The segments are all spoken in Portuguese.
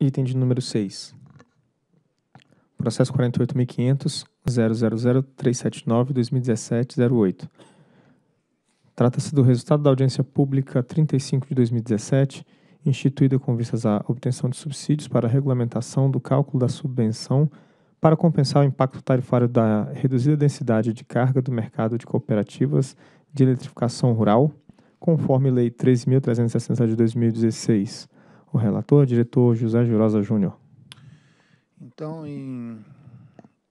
Item de número 6. Processo 48.500.000.379.2017.08. Trata-se do resultado da audiência pública 35 de 2017, instituída com vistas à obtenção de subsídios para a regulamentação do cálculo da subvenção para compensar o impacto tarifário da reduzida densidade de carga do mercado de cooperativas de eletrificação rural, conforme Lei 13.360 de 2016. O relator, diretor José Jurosa Júnior. Então, em,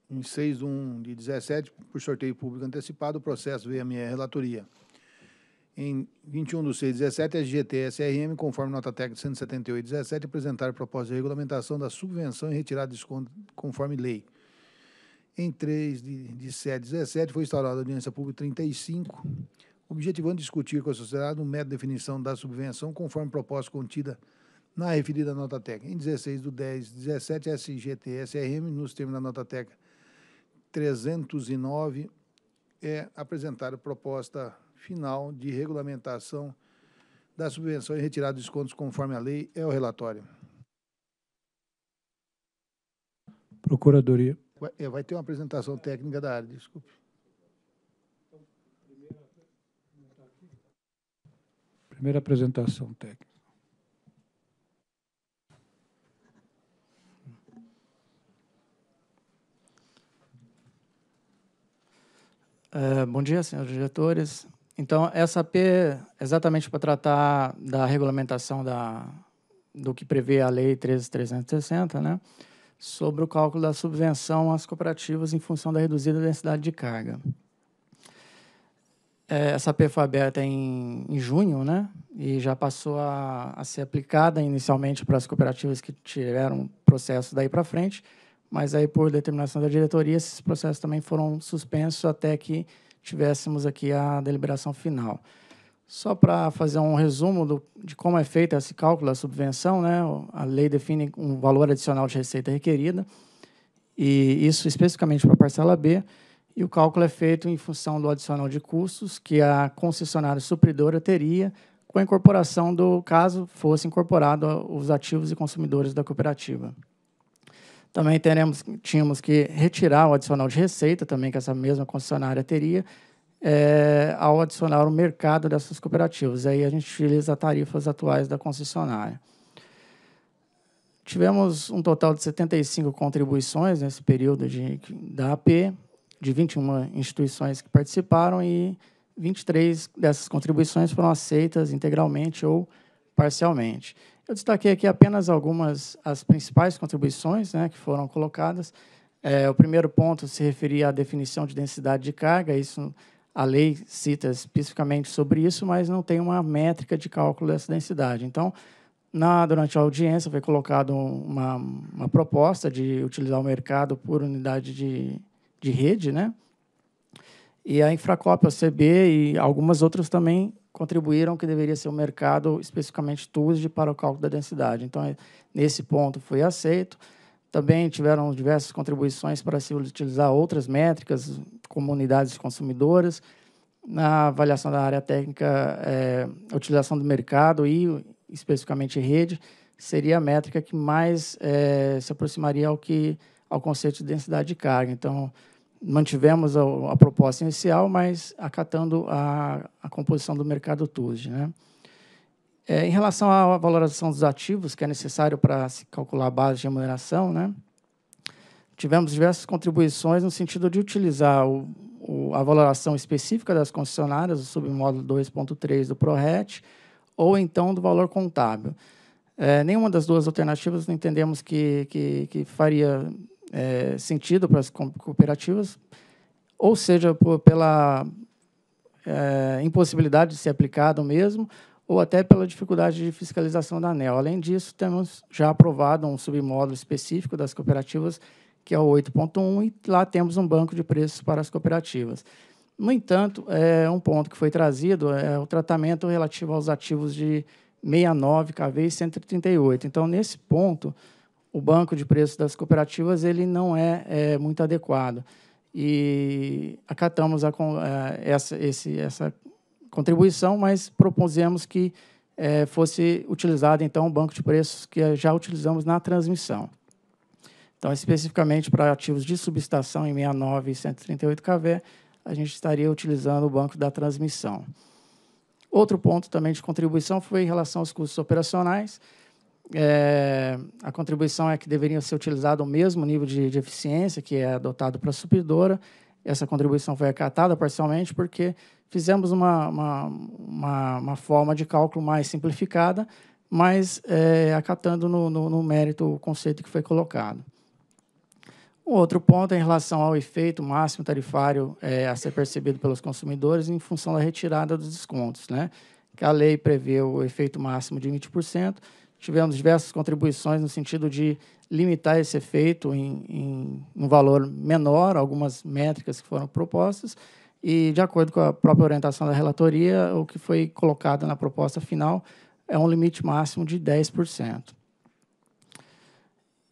em 6 de 1 de 17, por sorteio público antecipado, o processo VME Relatoria. Em 21 de 6 de 17, a GTSRM, conforme nota técnica 178 de 17, apresentar proposta de regulamentação da subvenção e retirada de desconto conforme lei. Em 3 de, de 7 de 17, foi instaurada a audiência pública 35, objetivando discutir com a sociedade um método de definição da subvenção conforme proposta contida na referida nota técnica. Em 16 do 10 17, SGT-SRM, nos termos da nota técnica 309, é apresentada proposta final de regulamentação da subvenção e retirada de descontos conforme a lei. É o relatório. Procuradoria. Vai, é, vai ter uma apresentação técnica da área, desculpe. Primeira apresentação técnica. É, bom dia, senhores diretores. Então, essa P é exatamente para tratar da regulamentação da, do que prevê a Lei 13.360, né, sobre o cálculo da subvenção às cooperativas em função da reduzida densidade de carga. É, essa P foi aberta em, em junho, né, e já passou a, a ser aplicada inicialmente para as cooperativas que tiveram processo daí para frente, mas aí por determinação da diretoria esses processos também foram suspensos até que tivéssemos aqui a deliberação final. Só para fazer um resumo do, de como é feito esse cálculo da subvenção, né? a lei define um valor adicional de receita requerida, e isso especificamente para a parcela B, e o cálculo é feito em função do adicional de custos que a concessionária supridora teria com a incorporação do caso fosse incorporado os ativos e consumidores da cooperativa. Também teremos, tínhamos que retirar o adicional de receita, também que essa mesma concessionária teria, é, ao adicionar o mercado dessas cooperativas. Aí a gente utiliza as tarifas atuais da concessionária. Tivemos um total de 75 contribuições nesse período de, da AP, de 21 instituições que participaram e 23 dessas contribuições foram aceitas integralmente ou parcialmente. Eu destaquei aqui apenas algumas, as principais contribuições né, que foram colocadas. É, o primeiro ponto se referia à definição de densidade de carga, isso a lei cita especificamente sobre isso, mas não tem uma métrica de cálculo dessa densidade. Então, na, durante a audiência, foi colocada uma, uma proposta de utilizar o mercado por unidade de, de rede, né? E a Infracop, a CB e algumas outras também contribuíram que deveria ser o mercado, especificamente TUSD, para o cálculo da densidade. Então, nesse ponto foi aceito. Também tiveram diversas contribuições para se utilizar outras métricas, comunidades consumidoras. Na avaliação da área técnica, é, utilização do mercado e, especificamente, rede, seria a métrica que mais é, se aproximaria ao, que, ao conceito de densidade de carga. Então, mantivemos a, a, proposta inicial, mas acatando a, a composição do mercado TUSD. Né? É, em relação à valorização dos ativos, que é necessário para se calcular a base de remuneração, né? tivemos diversas contribuições no sentido de utilizar o, o, a valoração específica das concessionárias, o submódulo 2.3 do PRORET, ou então do valor contábil. É, nenhuma das duas alternativas entendemos que, que, que faria é, sentido para as cooperativas, ou seja, por, pela é, impossibilidade de ser aplicado mesmo, ou até pela dificuldade de fiscalização da ANEL. Além disso, temos já aprovado um submódulo específico das cooperativas, que é o 8.1, e lá temos um banco de preços para as cooperativas. No entanto, é, um ponto que foi trazido é o tratamento relativo aos ativos de 69 KV e 138. Então, nesse ponto, o banco de preços das cooperativas ele não é, é muito adequado. E acatamos a, a, essa, esse, essa contribuição, mas propusemos que é, fosse utilizado, então, o banco de preços que já utilizamos na transmissão. Então, especificamente para ativos de subestação em 69 e 138 kV, a gente estaria utilizando o banco da transmissão. Outro ponto também de contribuição foi em relação aos custos operacionais. É, a contribuição é que deveria ser utilizado o mesmo nível de, de eficiência que é adotado para a supridora. Essa contribuição foi acatada parcialmente porque fizemos uma, uma, uma, uma forma de cálculo mais simplificada, mas é, acatando no, no, no mérito o conceito que foi colocado. Outro ponto é em relação ao efeito máximo tarifário é, a ser percebido pelos consumidores em função da retirada dos descontos, né? Que a lei prevê o efeito máximo de 20%. Tivemos diversas contribuições no sentido de limitar esse efeito em, em um valor menor, algumas métricas que foram propostas, e, de acordo com a própria orientação da relatoria, o que foi colocado na proposta final é um limite máximo de 10%.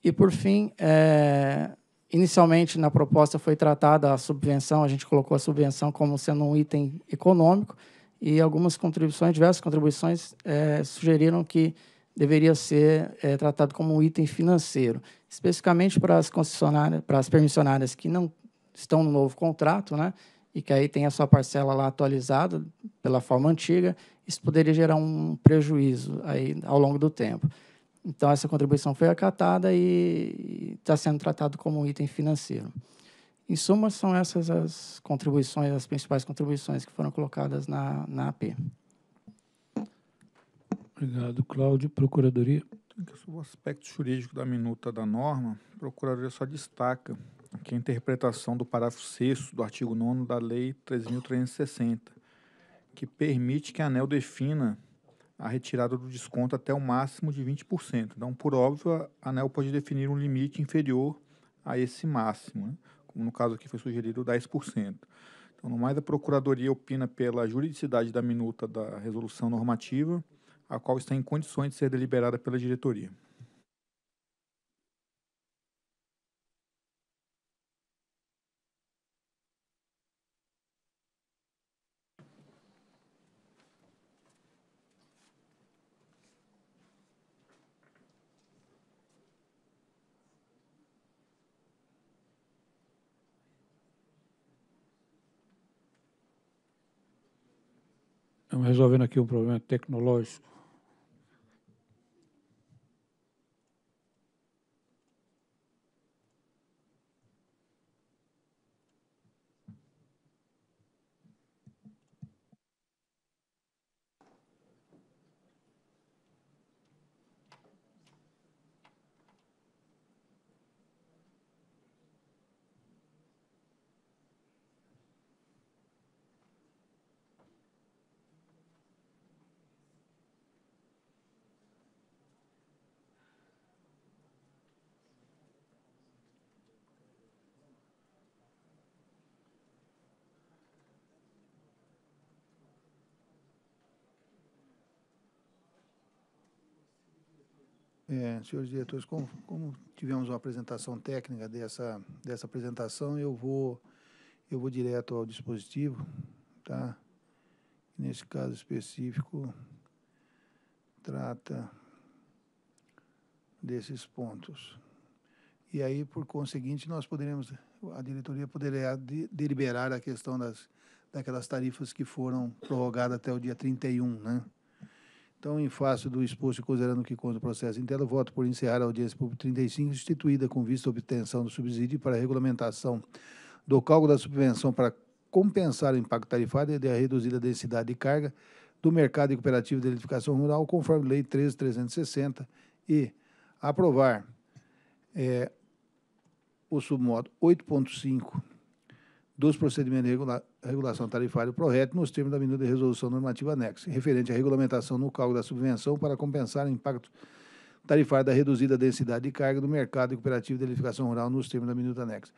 E, por fim, é, Inicialmente, na proposta foi tratada a subvenção, a gente colocou a subvenção como sendo um item econômico e algumas contribuições, diversas contribuições, é, sugeriram que deveria ser é, tratado como um item financeiro, especificamente para as concessionárias, para as permissionárias que não estão no novo contrato, né, e que aí tem a sua parcela lá atualizada pela forma antiga, isso poderia gerar um prejuízo aí ao longo do tempo. Então, essa contribuição foi acatada e está sendo tratado como um item financeiro. Em suma, são essas as contribuições, as principais contribuições que foram colocadas na, na AP. Obrigado, Cláudio. Procuradoria. O aspecto jurídico da minuta da norma, a Procuradoria só destaca aqui a interpretação do parágrafo 6 do artigo 9 da Lei 3.360, que permite que a ANEL defina a retirada do desconto até o máximo de 20%. Então, por óbvio, a ANEL pode definir um limite inferior a esse máximo, né? como no caso aqui foi sugerido 10%. Então, no mais, a Procuradoria opina pela juridicidade da minuta da resolução normativa, a qual está em condições de ser deliberada pela diretoria. Resolvendo aqui um problema tecnológico. É, senhores diretores, como, como, tivemos uma apresentação técnica dessa, dessa apresentação, eu vou, eu vou direto ao dispositivo, tá? Nesse caso específico, trata desses pontos. E aí, por conseguinte, nós poderemos, a diretoria poderia de, deliberar a questão das, daquelas tarifas que foram prorrogadas até o dia 31, né? Então, em face do exposto e considerando que conta o processo inteiro, voto por encerrar a audiência pública 35, instituída com vista à obtenção do subsídio para a regulamentação do cálculo da subvenção para compensar o impacto tarifário e a reduzida densidade de carga do mercado e cooperativo de edificação rural, conforme Lei 13.360, e aprovar é, o submodo 8.5 dos procedimentos de regula regulação tarifária PRORET nos termos da minuta de resolução normativa anexa, referente à regulamentação no cálculo da subvenção para compensar o impacto tarifário da reduzida densidade de carga do mercado e cooperativo de edificação rural nos termos da minuta anexa.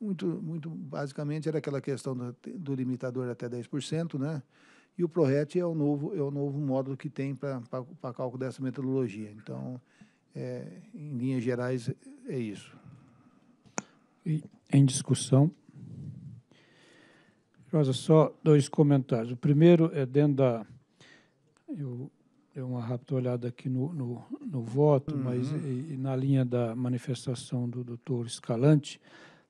Muito, muito basicamente era aquela questão do, do limitador até 10%, né? E o PRORET é o novo, é o novo módulo que tem para cálculo dessa metodologia. Então, é, em linhas gerais, é isso. E em discussão, Rosa, só dois comentários. O primeiro é dentro da. Eu dei uma rápida olhada aqui no, no, no voto, Uhum. mas e- e na linha da manifestação do doutor Escalante,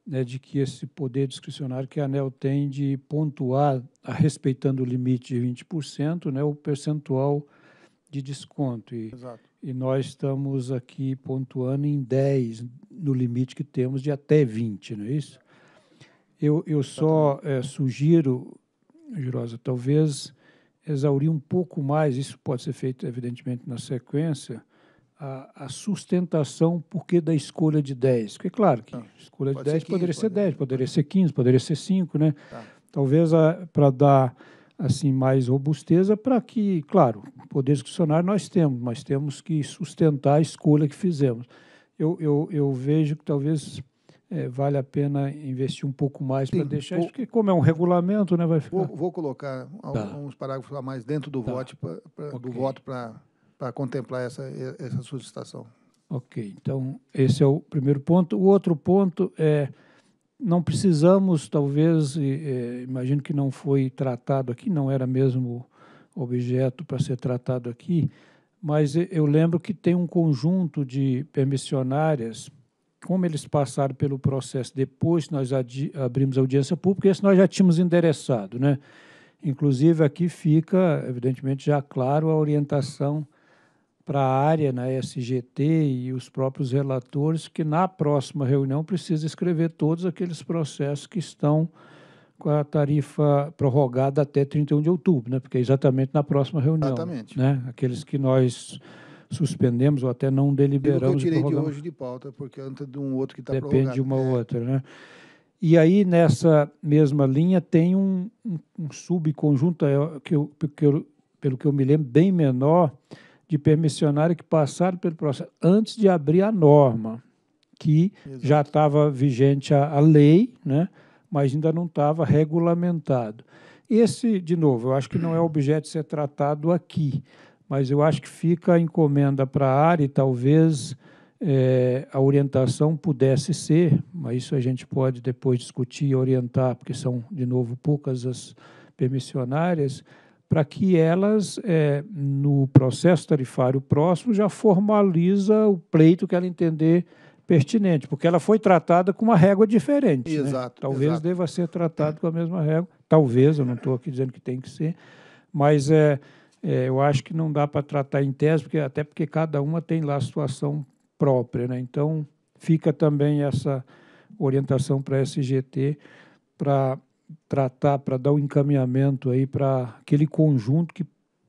né, de que esse poder discricionário que a ANEL tem de pontuar, a- respeitando o limite de 20%, né, o percentual de desconto. E, Exato. e nós estamos aqui pontuando em 10, no limite que temos de até 20, não é isso? Eu, eu só eh, sugiro, Jurosa, talvez exaurir um pouco mais, isso pode ser feito, evidentemente, na sequência, a, a sustentação porquê da escolha de 10. Porque, claro, que Tá. escolha de Pode ser 10 poderia 15, ser pode- 10, poderia ser 15, poderia ser 5, né? Tá. Talvez para dar assim mais robusteza para que, claro, poder discricionário nós temos, mas temos que sustentar a escolha que fizemos. Eu, eu, eu vejo que talvez eh, vale a pena investir um pouco mais para deixar vou- isso, porque como é um regulamento, né, vai Vou, ficar... vou colocar al- Tá. alguns parágrafos a mais dentro do Tá. voto, pra- pra- do voto para contemplar essa, essa solicitação. Ok, então esse é o primeiro ponto. O outro ponto é não precisamos, talvez, eh, imagino que não foi tratado aqui, não era mesmo objeto para ser tratado aqui, mas eu lembro que tem um conjunto de permissionárias, como eles passaram pelo processo depois que nós abrimos a audiência pública, esse nós já tínhamos endereçado, né? Inclusive aqui fica, evidentemente, já claro a orientação para a área, na SGT e os próprios relatores, que na próxima reunião precisa escrever todos aqueles processos que estão com a tarifa prorrogada até 31 de outubro, né? porque é exatamente na próxima reunião. Exatamente. Né? Aqueles que nós suspendemos ou até não eu deliberamos e tirei de hoje de pauta, porque antes de um outro que está Depende prorrogado. de uma É, outra, né? E aí, nessa mesma linha, tem um, um, um subconjunto, é, que eu, que eu- pelo que eu me lembro, bem menor, de permissionários que passaram pelo processo antes de abrir a norma, que Exato. já estava vigente a, a lei, né? mas ainda não estava regulamentado. Esse, de novo, eu acho que não é objeto de ser tratado aqui, mas eu acho que fica a encomenda para a área e talvez eh, a orientação pudesse ser, mas isso a gente pode depois discutir e orientar, porque são, de novo, poucas as permissionárias, para que elas, eh, no processo tarifário próximo, já formaliza o pleito que ela entender pertinente, porque ela foi tratada com uma régua diferente. né? Exato, Talvez exato. deva ser tratado com a mesma régua. Talvez, eu não estou aqui dizendo que tem que ser, mas é, é, eu acho que não dá para tratar em tese, porque, até porque cada uma tem lá a situação própria. Né? Então, fica também essa orientação para a SGT para tratar, para dar o encaminhamento aí para aquele conjunto que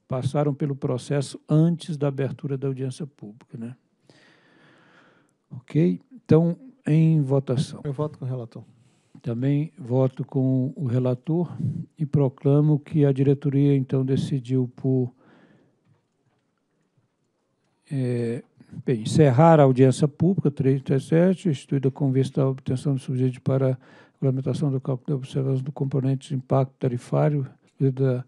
passaram pelo processo antes da abertura da audiência pública. Né? Ok? Então, em votação. Eu voto com o relator. Também voto com o relator e proclamo que a diretoria, então, decidiu por eh, bem, encerrar a audiência pública 337, instituída com vista à obtenção de subsídio para a regulamentação do cálculo da observação do componente de impacto tarifário e da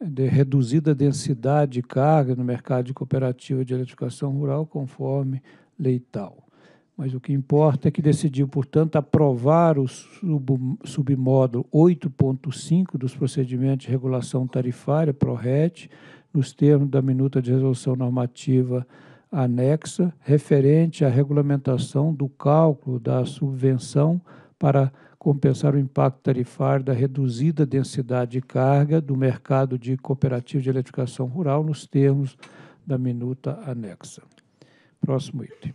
de reduzida densidade de carga no mercado de cooperativa de eletrificação rural, conforme lei tal. Mas o que importa é que decidiu, portanto, aprovar o sub- submódulo 8.5 dos procedimentos de regulação tarifária, PRORET, nos termos da minuta de resolução normativa anexa, referente à regulamentação do cálculo da subvenção para compensar o impacto tarifário da reduzida densidade de carga do mercado de cooperativa de eletrificação rural, nos termos da minuta anexa. Próximo item.